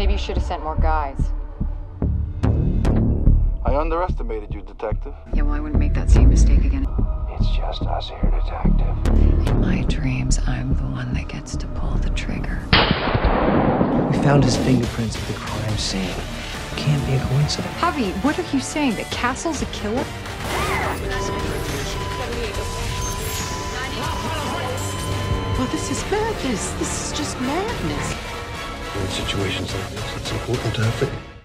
Maybe you should have sent more guys. I underestimated you, Detective. Yeah, well, I wouldn't make that same mistake again. It's just us here, Detective. In my dreams, I'm the one that gets to pull the trigger. We found his fingerprints at the crime scene. Can't be a coincidence. Javi, what are you saying? That Castle's a killer? Well, this is madness. This is just madness. In situations like this, it's important to have the